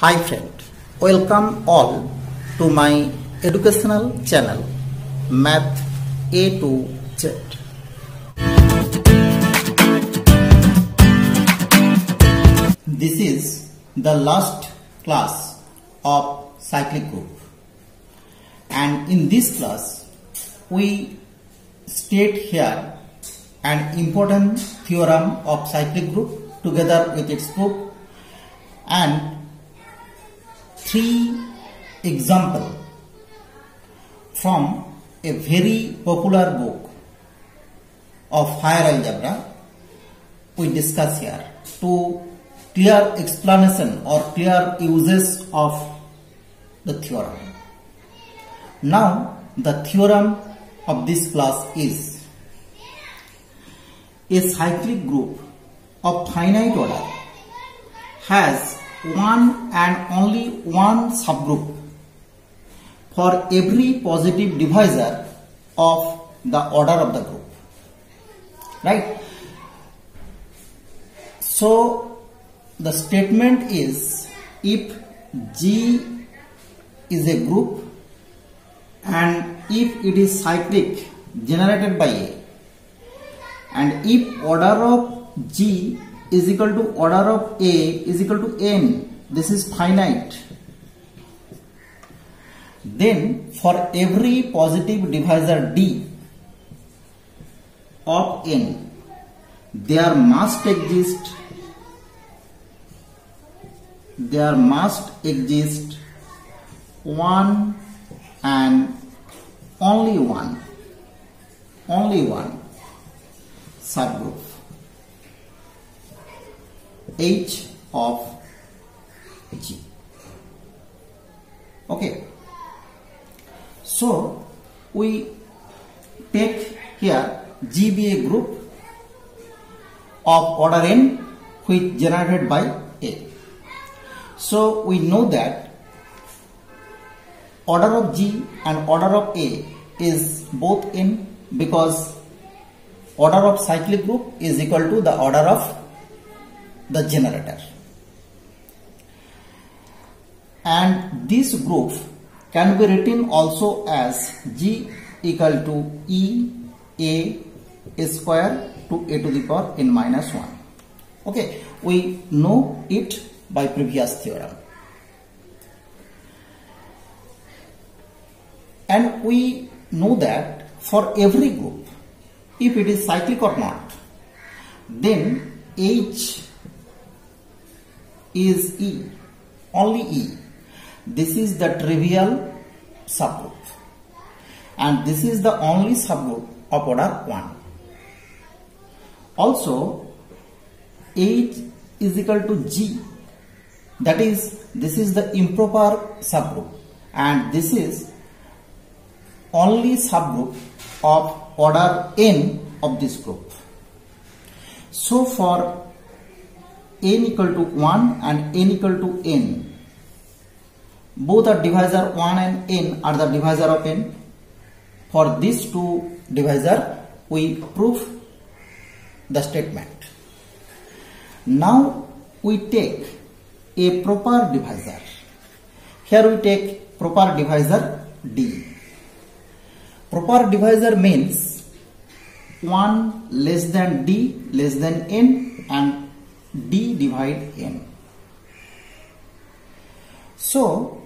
Hi friend, welcome all to my educational channel Math A to Z. This is the last class of cyclic group and in this class we state here an important theorem of cyclic group together with its proof and three example from a very popular book of higher algebra we discuss here to clear explanation or clear uses of the theorem. Now the theorem of this class is a cyclic group of finite order has one and only one subgroup for every positive divisor of the order of the group. Right? So the statement is if G is a group and if it is cyclic generated by A and if order of G is equal to order of A is equal to n. This is finite. Then for every positive divisor D of n there must exist there must exist one and only one only one subgroup H of G. Okay. So we take here GBA group of order n which generated by A. So we know that order of G and order of A is both in because order of cyclic group is equal to the order of the generator. And this group can be written also as G equal to E A square to A to the power n minus 1. Okay, we know it by previous theorem. And we know that for every group, if it is cyclic or not, then H is E, only E. This is the trivial subgroup and this is the only subgroup of order 1. Also, H is equal to G that is this is the improper subgroup and this is only subgroup of order n of this group. So for n equal to 1 and n equal to n both are divisor 1 and n are the divisor of n. For these two divisor we prove the statement. Now we take a proper divisor. Here we take proper divisor D. Proper divisor means 1 less than D less than N and D divide N. So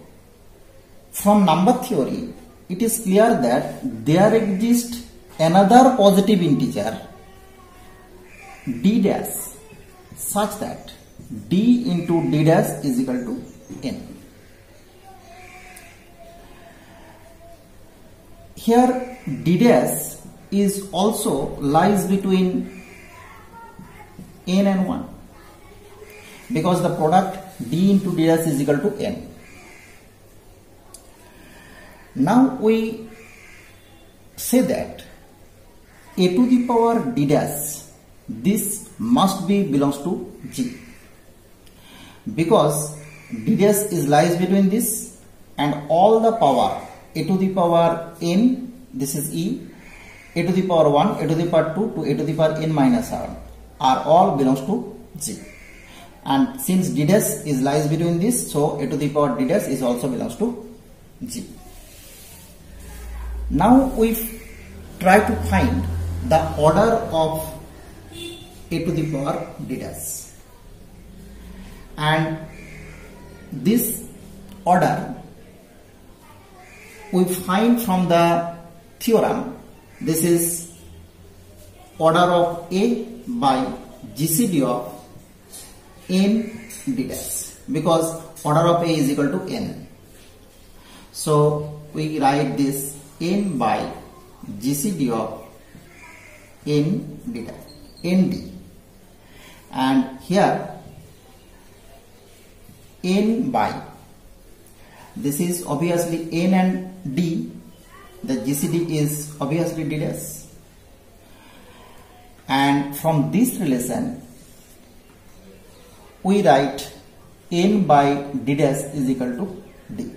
from number theory it is clear that there exists another positive integer D dash such that d into d dash is equal to n. Here d dash is also lies between n and 1 because the product d into ds is equal to n. Now we say that a to the power d dash this must be belongs to g because d dash is lies between this and all the power a to the power n this is e a to the power 1 a to the power 2 to a to the power n minus 7 are all belongs to g and since d dash is lies between this so a to the power d dash is also belongs to g. Now we try to find the order of a to the power d dash and this order we find from the theorem this is order of a by gcd of n d dash because order of a is equal to n. So we write this n by gcd of n d dash nd and here n by this is obviously n and d the gcd is obviously d and from this relation we write n by d dash is equal to d.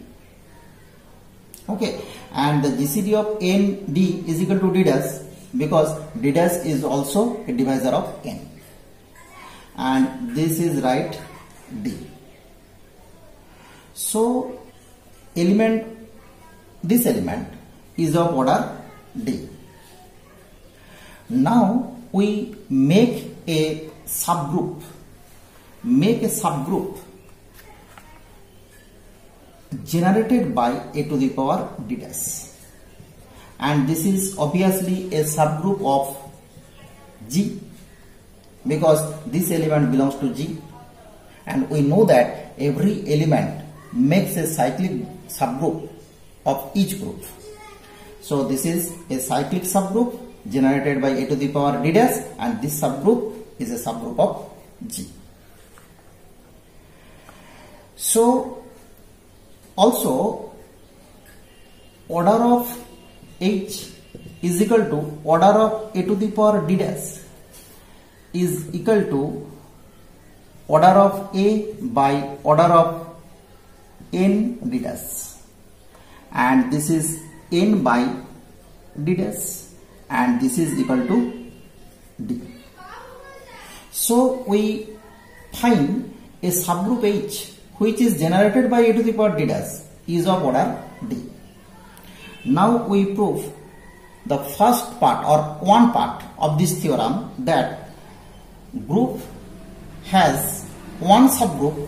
Okay and the gcd of n d is equal to d dash because d dash is also a divisor of n. And this is right d. So element this element is of order d. Now we make a subgroup make a subgroup generated by a to the power d dash. And this is obviously a subgroup of g because this element belongs to g. And we know that every element makes a cyclic subgroup of each group. So this is a cyclic subgroup generated by a to the power d dash and this subgroup is a subgroup of g so also order of h is equal to order of a to the power d dash is equal to order of a by order of n d dash and this is n by d dash and this is equal to d. So we find a subgroup H which is generated by a to the power d dash is of order d. Now we prove the first part or one part of this theorem that group has one subgroup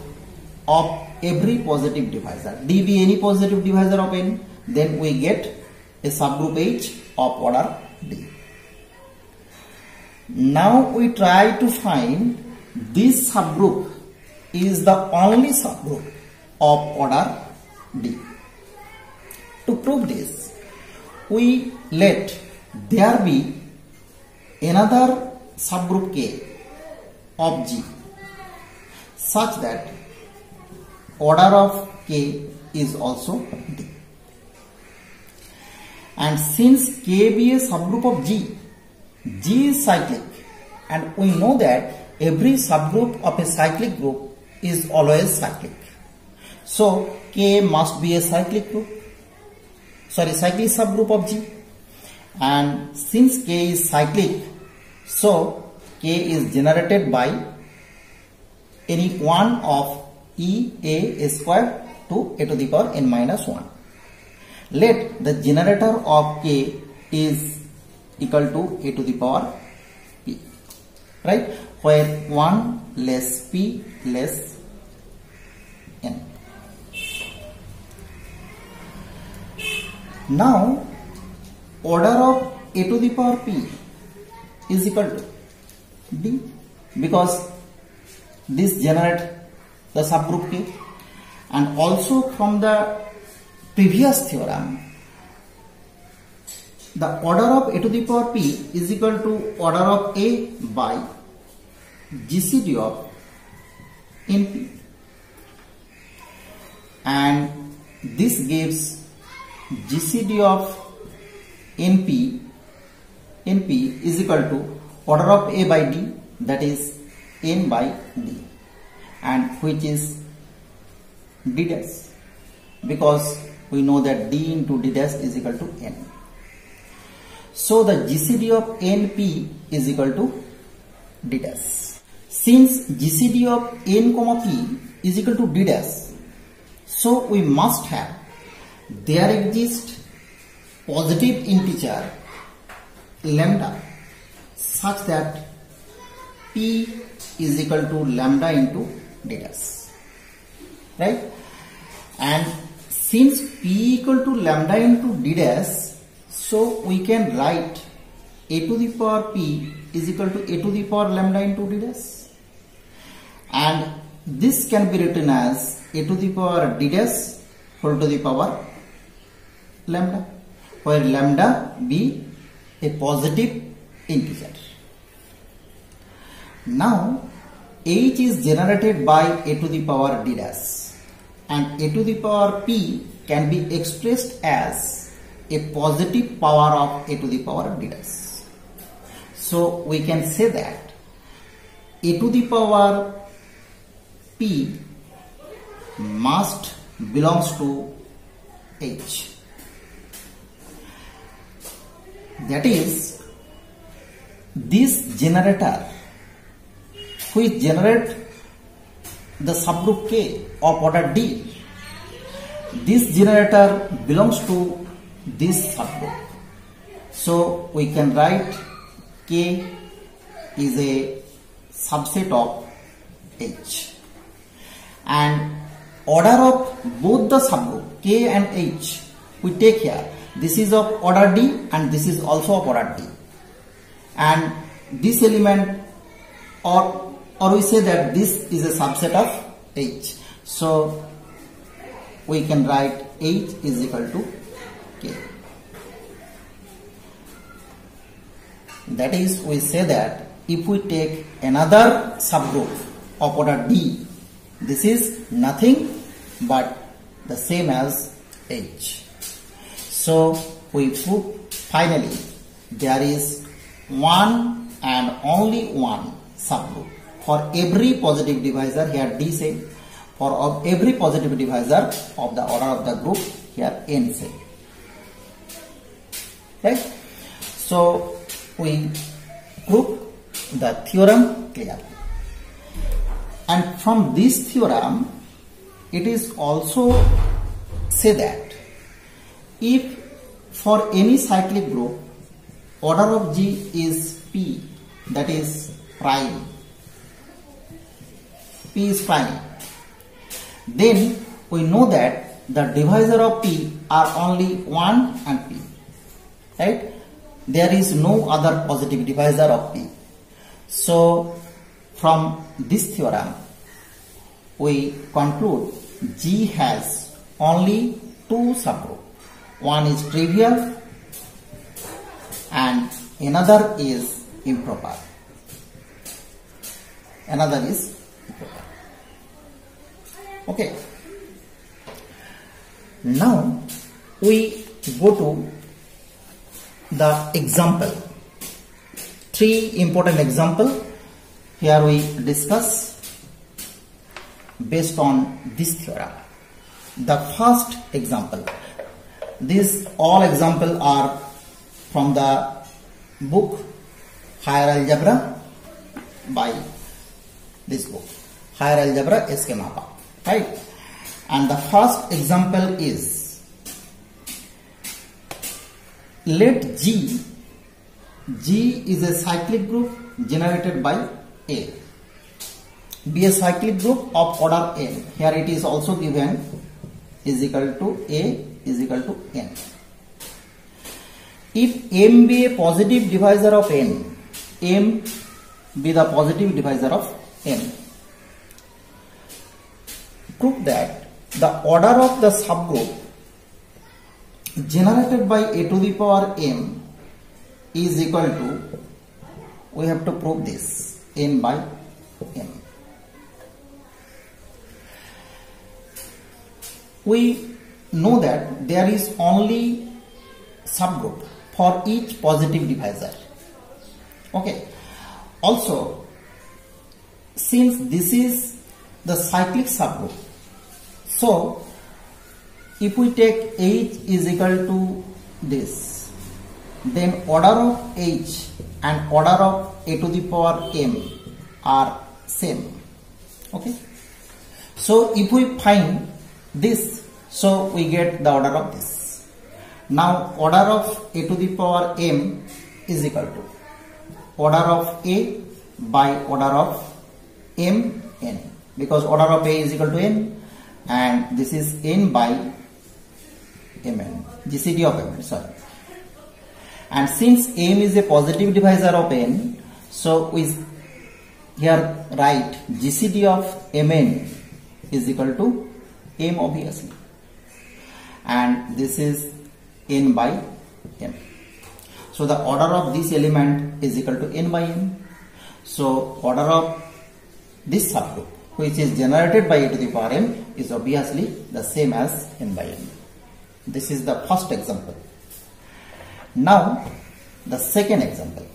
of every positive divisor. D be any positive divisor of n then we get a subgroup H of order D. Now we try to find this subgroup is the only subgroup of order D. To prove this, we let there be another subgroup K of G such that order of K is also D. And since K be a subgroup of G, G is cyclic and we know that every subgroup of a cyclic group is always cyclic. So K must be a cyclic group, sorry cyclic subgroup of G. And since K is cyclic, so K is generated by any one of E A square to a to the power n minus 1 let the generator of k is equal to a to the power right? Where 1 less p less n. Now order of a to the power p is equal to d. Because this generate the subgroup k. And also from the previous theorem, the order of a to the power p is equal to order of a by gcd of np and this gives gcd of np np is equal to order of a by d that is n by d and which is d dash because we know that d into d dash is equal to n. So the GCD of np is equal to d dash. Since GCD of n comma p is equal to d dash, so we must have there exists positive integer lambda such that p is equal to lambda into d dash right? And since p equal to lambda into d dash so we can write a to the power p is equal to a to the power lambda into d dash and this can be written as a to the power d dash whole to the power lambda where lambda be a positive integer now h is generated by a to the power d dash and a to the power p can be expressed as a positive power of a to the power d dash. So we can say that a to the power p must belongs to h. That is this generator which generate the subgroup K of order D. This generator belongs to this subgroup. So we can write K is a subset of H. And order of both the subgroup K and H we take here. This is of order D and this is also of order D. And this element or or we say that this is a subset of H. So we can write H is equal to K. That is we say that if we take another subgroup of order D, this is nothing but the same as H. So we prove finally there is one and only one subgroup. For every positive divisor here d same for every positive divisor of the order of the group here n same right so we prove the theorem clear and from this theorem it is also say that if for any cyclic group order of g is p that is prime P is prime. Then we know that the divisor of P are only 1 and P. Right? There is no other positive divisor of P. So from this theorem we conclude G has only two subgroups. One is trivial and another is improper. Another is improper. okay now we go to the example three important example here we discuss based on this theorem. The first example. These all example are from the book higher algebra by this book. Higher algebra SK Mapa right? And the first example is let G. G is a cyclic group generated by A. Be a cyclic group of order n here it is also given is equal to A is equal to n. If m be a positive divisor of n m be the positive divisor of n. Prove that the order of the subgroup generated by a to the power m is equal to we have to prove this n by m. We know that there is only subgroup for each positive divisor. Okay. Also since this is the cyclic subgroup so, if we take h is equal to this, then order of h and order of a to the power m are same. Okay? So if we find this so we get the order of this. Now order of a to the power m is equal to order of a by order of m n. Because order of a is equal to n and this is n by mn gcd of mn sorry and since m is a positive divisor of n so we here write gcd of mn is equal to m obviously. And this is n by m. So the order of this element is equal to n by n. So order of this subgroup which is generated by a to the power m is obviously the same as n by n. This is the first example now the second example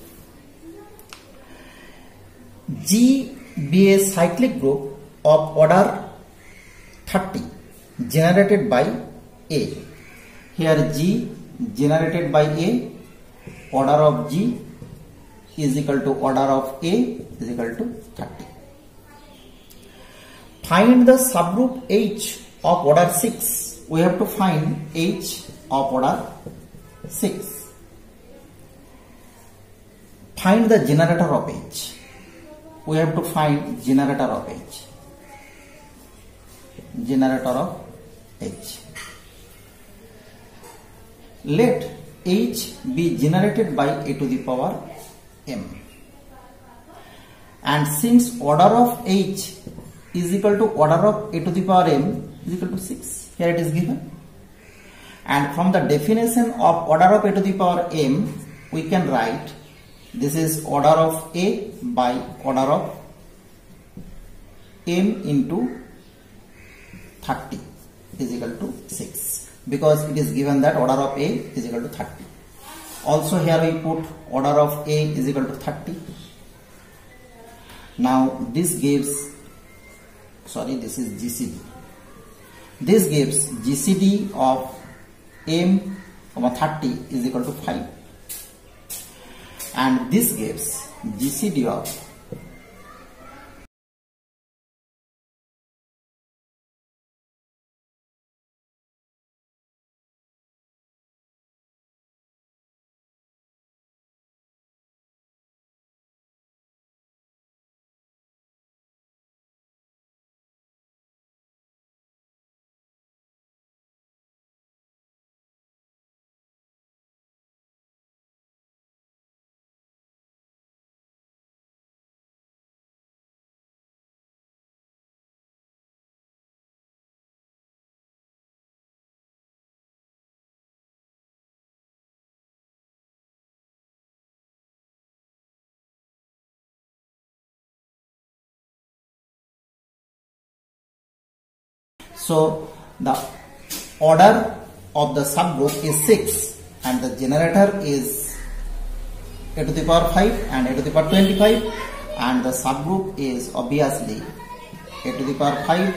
G be a cyclic group of order 30 generated by A. Here G generated by A, order of G is equal to order of A is equal to 30. Find the subgroup H of order 6. We have to find H of order 6. Find the generator of H we have to find generator of H. Generator of H. Let H be generated by a to the power m. And since order of H is equal to order of a to the power m is equal to 6, here it is given. And from the definition of order of a to the power m, we can write this is order of A by order of m into 30 is equal to 6 because it is given that order of A is equal to 30. Also here we put order of A is equal to 30. Now this gives sorry this is GCD. This gives GCD of m 30 is equal to 5 and this gives GCD of So the order of the subgroup is 6 and the generator is a to the power 5 and a to the power 25 and the subgroup is obviously a to the power 5,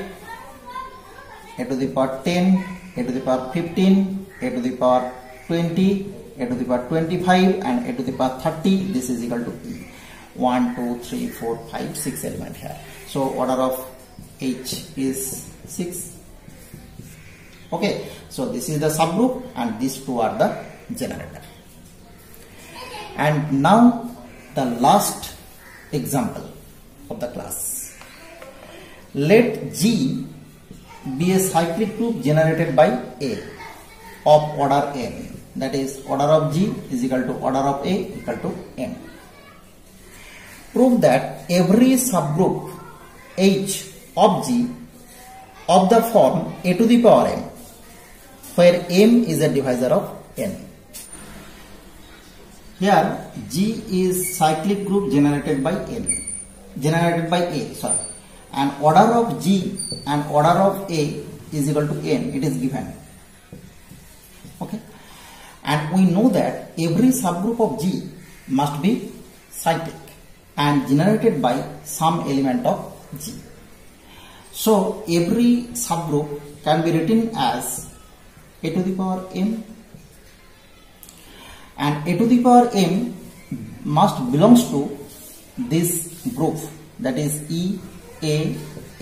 a to the power 10, a to the power 15, a to the power 20, a to the power 25 and a to the power 30 this is equal to E. 1, 2, 3, 4, 5, 6 element here. So order of H is 6 okay so this is the subgroup and these two are the generator. And now the last example of the class. Let G be a cyclic group generated by A of order n that is order of G is equal to order of A equal to n. Prove that every subgroup H of G of the form a to the power m where m is a divisor of n. Here G is cyclic group generated by n, generated by A, sorry. And order of G and order of A is equal to n, it is given. Okay. And we know that every subgroup of G must be cyclic and generated by some element of G. So every subgroup can be written as a to the power m and a to the power m must belongs to this group that is e a,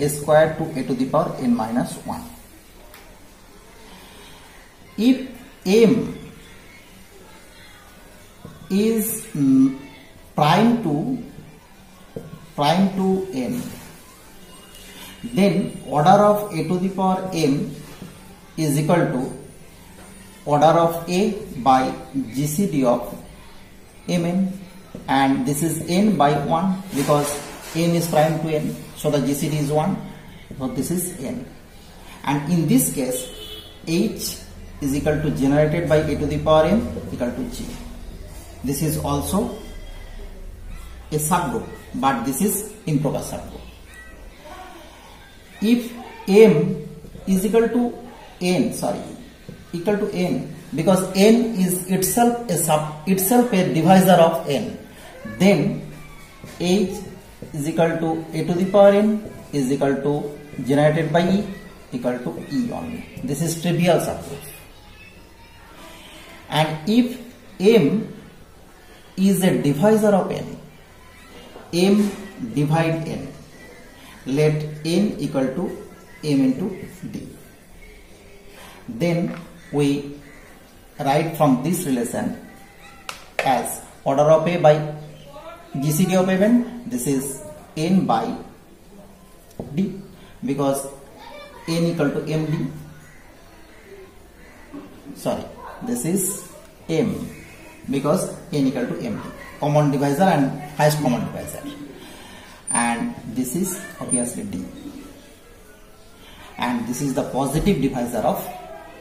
square to a to the power n minus 1. If m is prime to prime to n then order of a to the power m is equal to order of a by gcd of mn and this is n by 1 because n is prime to n so the gcd is 1 so this is n. And in this case h is equal to generated by a to the power m equal to g. This is also a subgroup but this is improper subgroup. If m is equal to n sorry equal to n because n is itself a sub itself a divisor of n then h is equal to a to the power n is equal to generated by e equal to e only this is trivial subgroup and if m is a divisor of n m divide n let n equal to m into d then we write from this relation as order of a by gcd of n this is n by d because n equal to md sorry this is m because n equal to md common divisor and highest common divisor. And this is obviously d. And this is the positive divisor of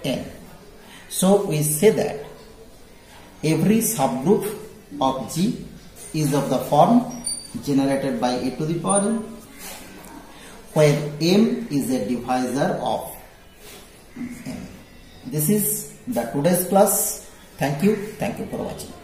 n so we say that every subgroup of g is of the form generated by a to the power n where m is a divisor of n. This is the today's class. Thank you. Thank you for watching